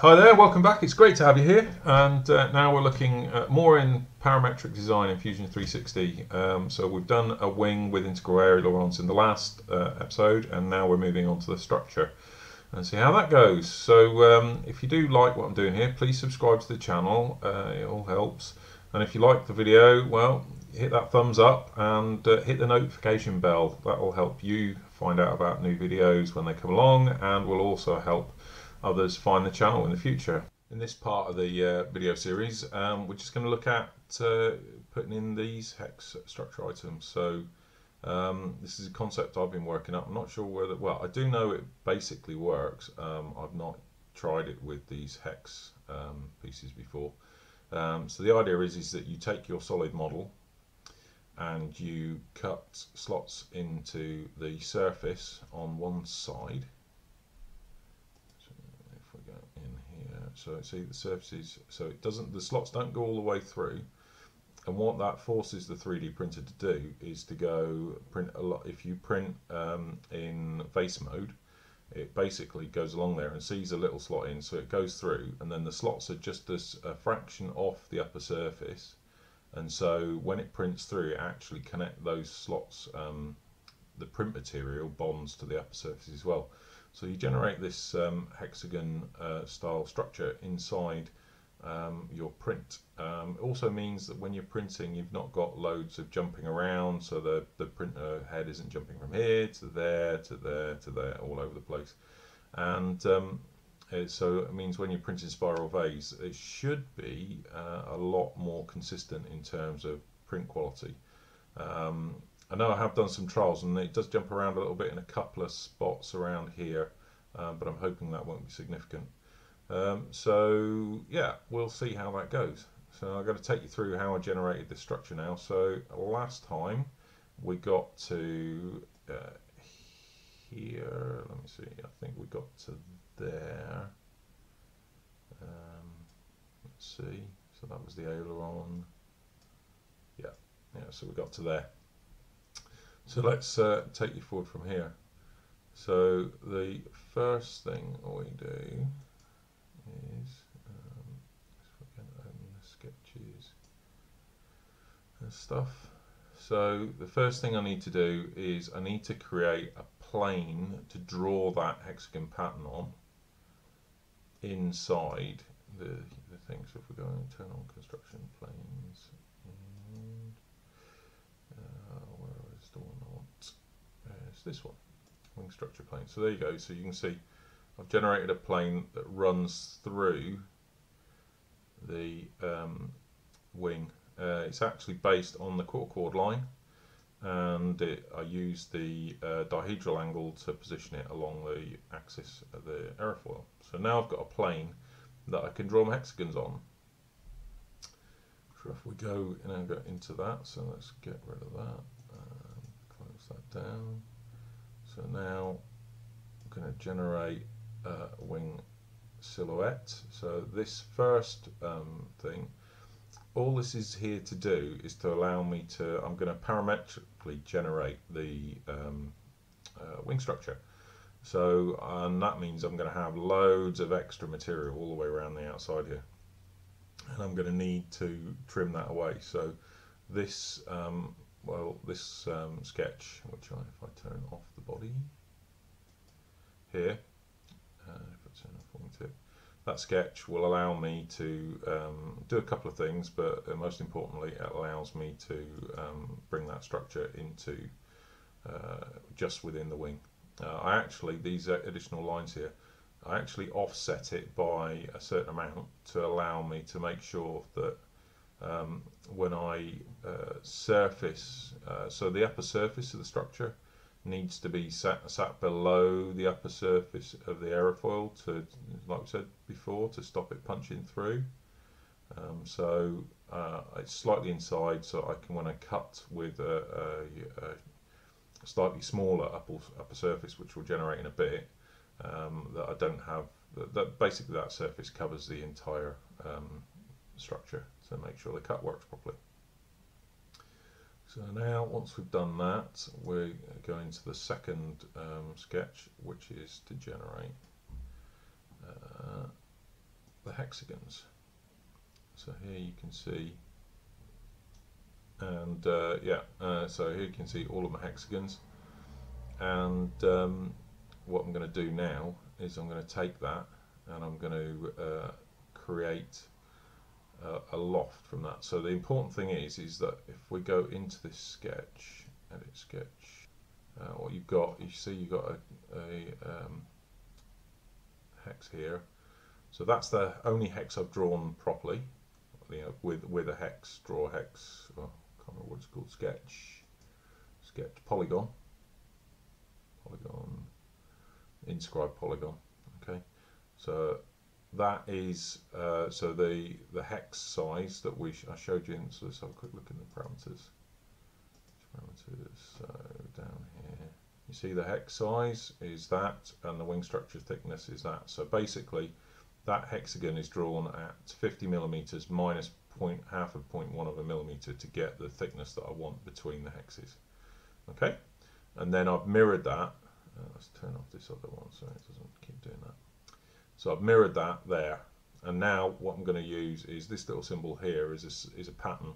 Hi there, welcome back. It's great to have you here. And uh, now we're looking at more in parametric design in Fusion 360. Um, so we've done a wing with integral ailerons in the last uh, episode, and now we're moving on to the structure and see how that goes. So um, if you do like what I'm doing here, please subscribe to the channel. Uh, it all helps. And if you like the video, well, hit that thumbs up and uh, hit the notification bell. That will help you find out about new videos when they come along and will also help others find the channel in the future. In this part of the uh, video series, um, we're just going to look at uh, putting in these hex structure items. So um, this is a concept I've been working up. I'm not sure whether, well, I do know it basically works. Um, I've not tried it with these hex um, pieces before. Um, so the idea is, is that you take your solid model and you cut slots into the surface on one side So see the surfaces, so it doesn't, the slots don't go all the way through. And what that forces the 3D printer to do is to go print a lot. If you print um, in vase mode, it basically goes along there and sees a little slot in, so it goes through, and then the slots are just as a fraction off the upper surface. And so when it prints through, it actually connect those slots. Um, the print material bonds to the upper surface as well. So you generate this um, hexagon uh, style structure inside um, your print. Um, it also means that when you're printing, you've not got loads of jumping around, so the, the printer head isn't jumping from here to there to there to there, all over the place. And um, it, so it means when you're printing spiral vase, it should be uh, a lot more consistent in terms of print quality. Um, I know I have done some trials and it does jump around a little bit in a couple of spots around here, um, but I'm hoping that won't be significant. Um, so yeah, we'll see how that goes. So I'm going to take you through how I generated this structure now. So last time we got to uh, here, let me see, I think we got to there. Um, let's see, so that was the aileron. Yeah, yeah, so we got to there. So let's uh, take you forward from here. So the first thing we do is um, open the sketches and stuff. So the first thing I need to do is I need to create a plane to draw that hexagon pattern on inside the, the thing. So if we go and turn on construction planes, this one, wing structure plane. So there you go. So you can see I've generated a plane that runs through the um, wing. Uh, it's actually based on the quarter chord line and it, I use the uh, dihedral angle to position it along the axis of the aerofoil. So now I've got a plane that I can draw my hexagons on. So if we go and go into that, so let's get rid of that, um, close that down. So now I'm going to generate a wing silhouette. So this first um, thing, all this is here to do is to allow me to, I'm going to parametrically generate the um, uh, wing structure. So and that means I'm going to have loads of extra material all the way around the outside here. And I'm going to need to trim that away. So this um, well, this um, sketch, which I, if I turn off the body here, uh, if I turn off wingtip, that sketch will allow me to um, do a couple of things, but uh, most importantly, it allows me to um, bring that structure into uh, just within the wing. Uh, I actually, these additional lines here, I actually offset it by a certain amount to allow me to make sure that um, when I uh, surface, uh, so the upper surface of the structure needs to be sat, sat below the upper surface of the aerofoil to, like I said before, to stop it punching through. Um, so uh, it's slightly inside, so I can, when I cut with a, a, a slightly smaller upper, upper surface, which will generate in a bit, um, that I don't have, that, that, basically that surface covers the entire um, structure to make sure the cut works properly. So now once we've done that we're going to the second um, sketch which is to generate uh, the hexagons. So here you can see, and uh, yeah, uh, so here you can see all of my hexagons. And um, what I'm going to do now is I'm going to take that and I'm going to uh, create a, a loft from that. So the important thing is, is that if we go into this sketch, edit sketch, uh, what you've got, you see you've got a, a um, hex here. So that's the only hex I've drawn properly, you know, with with a hex, draw hex, well, I can't remember what it's called, sketch, sketch polygon, polygon, inscribe polygon. Okay, so that is uh, so the the hex size that we sh I showed you. In, so let's have a quick look in the parameters. Parameters. So down here, you see the hex size is that, and the wing structure thickness is that. So basically, that hexagon is drawn at 50 millimeters minus point half of 0.1 of a millimeter to get the thickness that I want between the hexes. Okay, and then I've mirrored that. Uh, let's turn off this other one so it doesn't keep doing that. So I've mirrored that there. And now what I'm going to use is this little symbol here is a, is a pattern.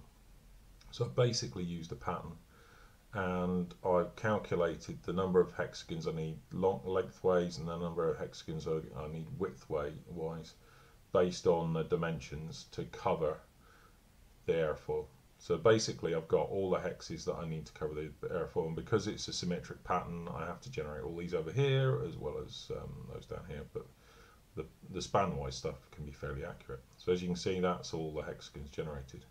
So I've basically used a pattern and I've calculated the number of hexagons I need long, lengthways and the number of hexagons I, need widthway wise based on the dimensions to cover the airfoil. So basically I've got all the hexes that I need to cover the airfoil and because it's a symmetric pattern I have to generate all these over here as well as um, those down here but the, the span-wise stuff can be fairly accurate. So as you can see, that's all the hexagons generated.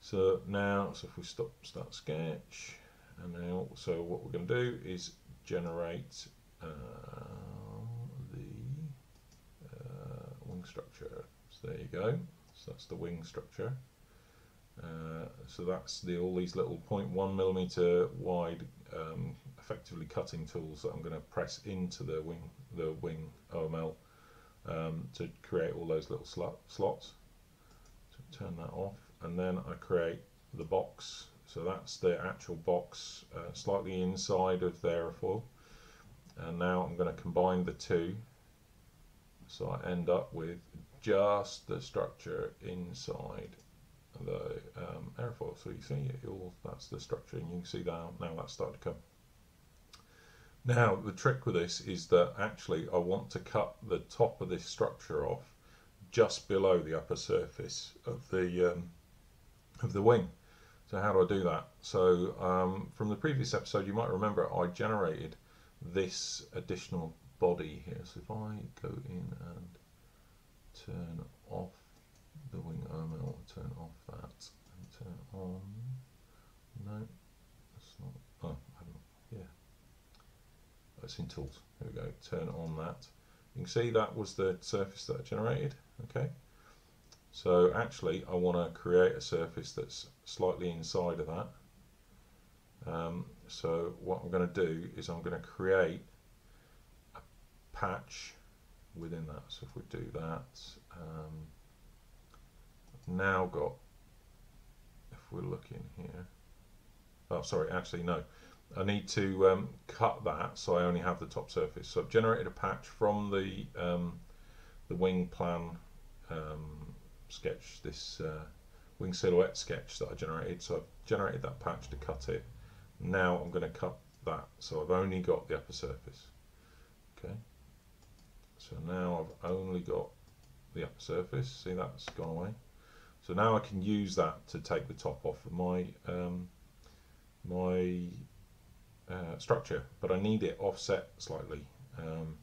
So now, so if we stop start sketch, and now, so what we're going to do is generate uh, the uh, wing structure. So there you go. So that's the wing structure. Uh, so that's the all these little 0.1 millimeter wide um, effectively cutting tools that I'm going to press into the wing the wing OML um, to create all those little slot, slots. So turn that off and then I create the box. So that's the actual box uh, slightly inside of the airfoil. And now I'm going to combine the two. So I end up with just the structure inside the um, airfoil. So you see all, that's the structure and you can see that now that's starting to come. Now the trick with this is that actually I want to cut the top of this structure off just below the upper surface of the um, of the wing. So how do I do that? So um, from the previous episode you might remember I generated this additional body here. So if I go in and turn off the wing OML, turn off that and turn on no that's not oh in tools. There we go. Turn on that. You can see that was the surface that I generated. Okay. So actually, I want to create a surface that's slightly inside of that. Um, so what I'm going to do is I'm going to create a patch within that. So if we do that, um, now got, if we're looking here, oh sorry, actually no, I need to um, cut that so I only have the top surface. So I've generated a patch from the um, the wing plan um, sketch, this uh, wing silhouette sketch that I generated. So I've generated that patch to cut it. Now I'm going to cut that so I've only got the upper surface. Okay. So now I've only got the upper surface. See that's gone away. So now I can use that to take the top off of my um, my uh, structure, but I need it offset slightly. Um,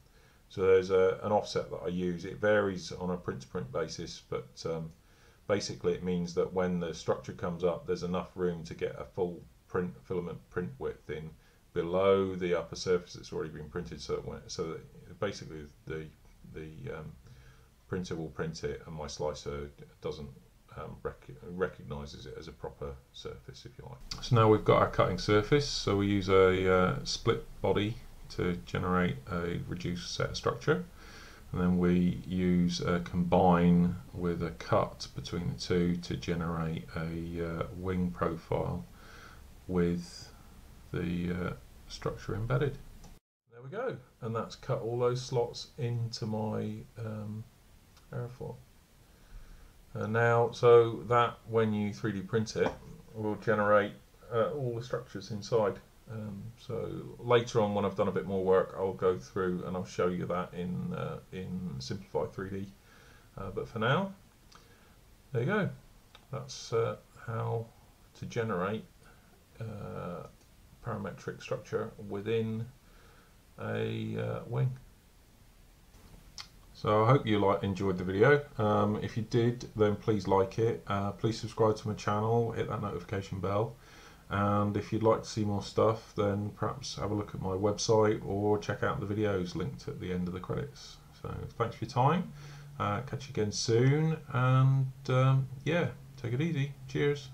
so there's a, an offset that I use. It varies on a print to print basis, but um, basically it means that when the structure comes up, there's enough room to get a full print filament print width in below the upper surface that's already been printed. So so basically the the um, printer will print it, and my slicer doesn't um, rec recognises it as a proper surface, if you like. So now we've got our cutting surface, so we use a uh, split body to generate a reduced set structure. And then we use a combine with a cut between the two to generate a uh, wing profile with the uh, structure embedded. There we go, and that's cut all those slots into my um, airfoil. And now, so that when you 3D print it, will generate uh, all the structures inside. Um, so later on, when I've done a bit more work, I'll go through and I'll show you that in uh, in Simplify 3D. Uh, but for now, there you go. That's uh, how to generate uh, parametric structure within a uh, wing. So I hope you like enjoyed the video. Um, if you did, then please like it. Uh, please subscribe to my channel, hit that notification bell. And if you'd like to see more stuff, then perhaps have a look at my website or check out the videos linked at the end of the credits. So thanks for your time. Uh, catch you again soon. And um, yeah, take it easy. Cheers.